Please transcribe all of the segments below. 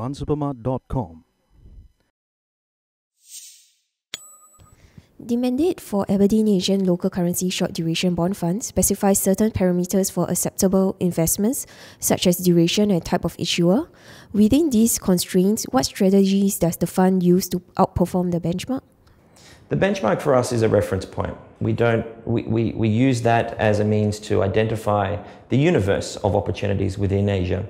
fundsupermart.com. The mandate for Aberdeen Asian local currency short duration bond funds specifies certain parameters for acceptable investments, such as duration and type of issuer. Within these constraints, what strategies does the fund use to outperform the benchmark? The benchmark for us is a reference point. We, don't, we, we, we use that as a means to identify the universe of opportunities within Asia.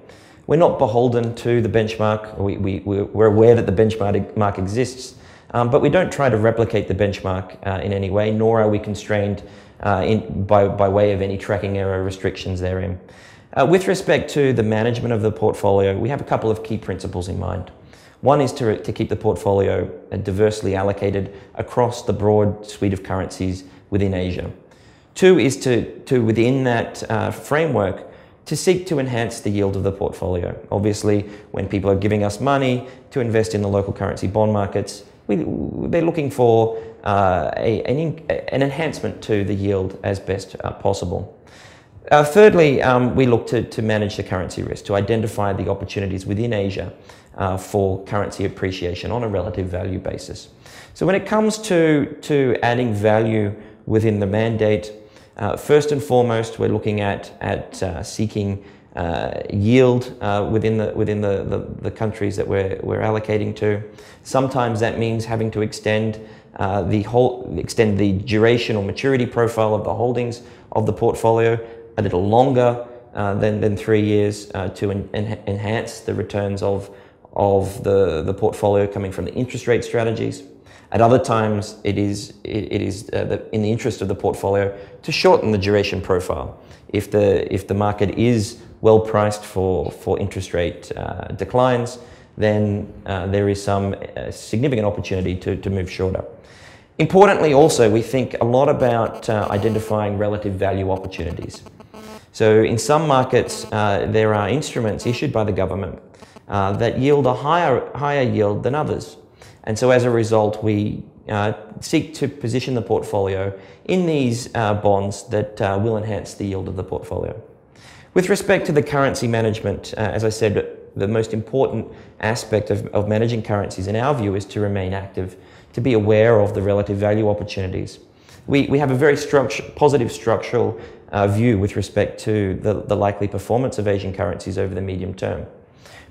We're not beholden to the benchmark. We, we, we're aware that the benchmark exists, um, but we don't try to replicate the benchmark uh, in any way, nor are we constrained uh, in, by, by way of any tracking error restrictions therein. Uh, with respect to the management of the portfolio, we have a couple of key principles in mind. One is to, to keep the portfolio uh, diversely allocated across the broad suite of currencies within Asia. Two is to, to within that uh, framework, to seek to enhance the yield of the portfolio. Obviously, when people are giving us money to invest in the local currency bond markets, we, they're looking for uh, a, an, an, enhancement to the yield as best uh, possible. Uh, thirdly, um, we look to, to manage the currency risk, to identify the opportunities within Asia uh, for currency appreciation on a relative value basis. So when it comes to, to adding value within the mandate, uh, first and foremost, we're looking at, at uh, seeking uh, yield uh, within, the, within the, the, the, countries that we're, we're allocating to. Sometimes that means having to extend uh, the whole, extend the duration or maturity profile of the holdings of the portfolio a little longer uh, than, than three years to en enhance the returns of, of the, the portfolio coming from the interest rate strategies. At other times, it is, it, it is uh, the, in the interest of the portfolio to shorten the duration profile. If the, if the market is well priced for, for interest rate uh, declines, then uh, there is some uh, significant opportunity to, to move shorter. Importantly, also, we think a lot about uh, identifying relative value opportunities. So, in some markets, uh, there are instruments issued by the government uh, that yield a higher, higher yield than others. And so, as a result, we uh, seek to position the portfolio in these uh, bonds that uh, will enhance the yield of the portfolio. With respect to the currency management, as I said, the most important aspect of, of managing currencies, in our view, is to remain active to be aware of the relative value opportunities. We, we have a very structure, positive structural uh, view with respect to the, the likely performance of Asian currencies over the medium term.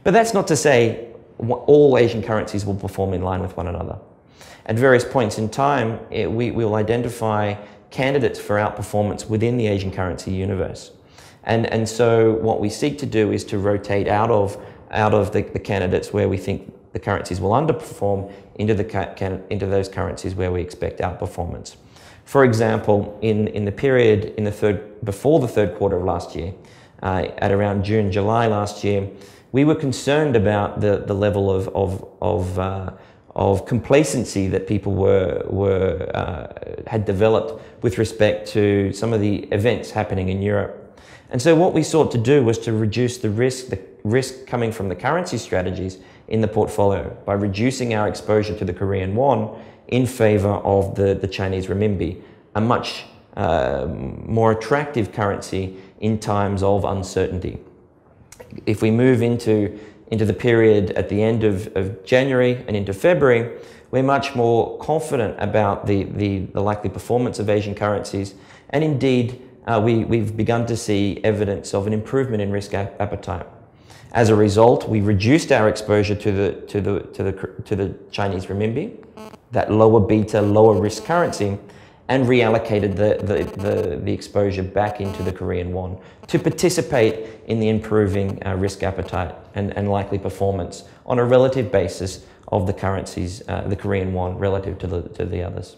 But that's not to say all Asian currencies will perform in line with one another. At various points in time, it, we will identify candidates for outperformance within the Asian currency universe. And, and so what we seek to do is to rotate out of, out of the, the candidates where we think the currencies will underperform into, the, into those currencies where we expect outperformance. For example, in, in the period in the third, before the third quarter of last year, uh, at around June, July last year, we were concerned about the, the level of, of, of, uh, of complacency that people were, were, uh, had developed with respect to some of the events happening in Europe. And so what we sought to do was to reduce the risk, the risk coming from the currency strategies in the portfolio by reducing our exposure to the Korean won in favor of the, the Chinese renminbi, a much uh, more attractive currency in times of uncertainty. If we move into, into the period at the end of, of January and into February, we're much more confident about the, the, the likely performance of Asian currencies. And indeed, uh, we, we've begun to see evidence of an improvement in risk appetite. As a result, we reduced our exposure to the, to the, to the, to the Chinese renminbi, that lower beta, lower risk currency, and reallocated the, the, the, the, exposure back into the Korean won to participate in the improving uh, risk appetite and, and likely performance on a relative basis of the currencies, uh, the Korean won relative to the, to the others.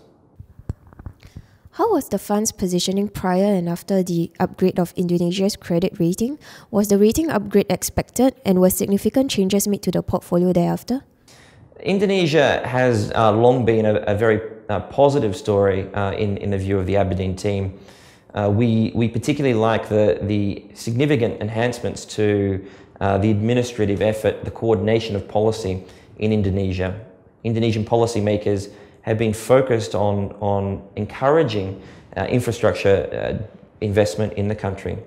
How was the fund's positioning prior and after the upgrade of Indonesia's credit rating? Was the rating upgrade expected and were significant changes made to the portfolio thereafter? Indonesia has uh, long been a, a very positive story uh, in, in the view of the Aberdeen team. Uh, we, we particularly like the, the significant enhancements to uh, the administrative effort, the coordination of policy in Indonesia. Indonesian policymakers have been focused on, on encouraging uh, infrastructure uh, investment in the country.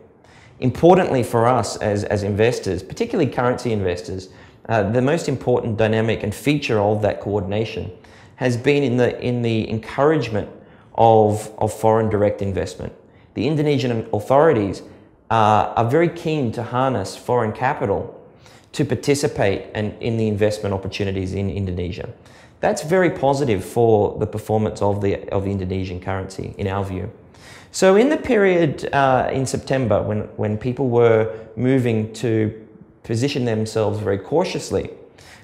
Importantly for us as, as investors, particularly currency investors, uh, the most important dynamic and feature of that coordination has been in the, in the encouragement of, of foreign direct investment. The Indonesian authorities uh, are very keen to harness foreign capital to participate and, in the investment opportunities in Indonesia. That's very positive for the performance of the, of the Indonesian currency, in our view. So in the period uh, in September, when, when people were moving to position themselves very cautiously,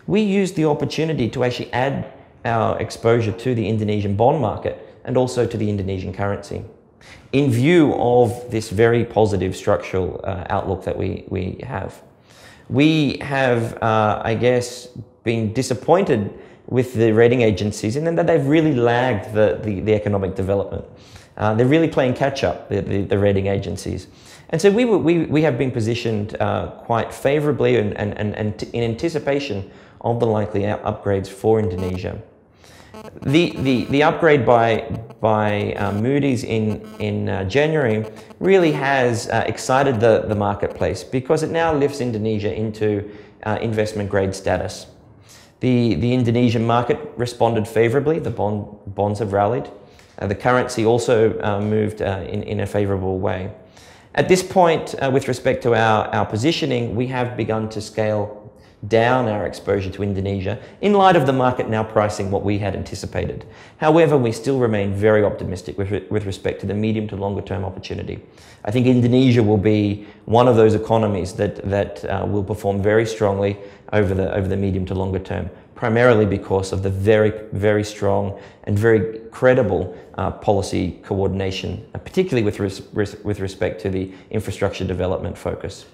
we used the opportunity to actually add our exposure to the Indonesian bond market and also to the Indonesian currency. In view of this very positive structural uh, outlook that we, we have, we have, uh, I guess, been disappointed with the rating agencies in that they've really lagged the, the, the economic development. Uh, they're really playing catch up, the, the, the rating agencies. And so we, we, we have been positioned uh, quite favorably and, and, and, and in anticipation of the likely upgrades for Indonesia. The, the, the upgrade by, by uh, Moody's in, in uh, January really has uh, excited the, the marketplace because it now lifts Indonesia into uh, investment grade status. The, the Indonesian market responded favorably, the bond, bonds have rallied. Uh, the currency also uh, moved in, in a favorable way. At this point, with respect to our, our positioning, we have begun to scale down our exposure to Indonesia in light of the market now pricing what we had anticipated. However, we still remain very optimistic with, with respect to the medium to longer term opportunity. I think Indonesia will be one of those economies that, that uh, will perform very strongly over the, over the medium to longer term, primarily because of the very, very strong and very credible uh, policy coordination, uh, particularly with, res with respect to the infrastructure development focus.